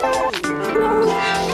Música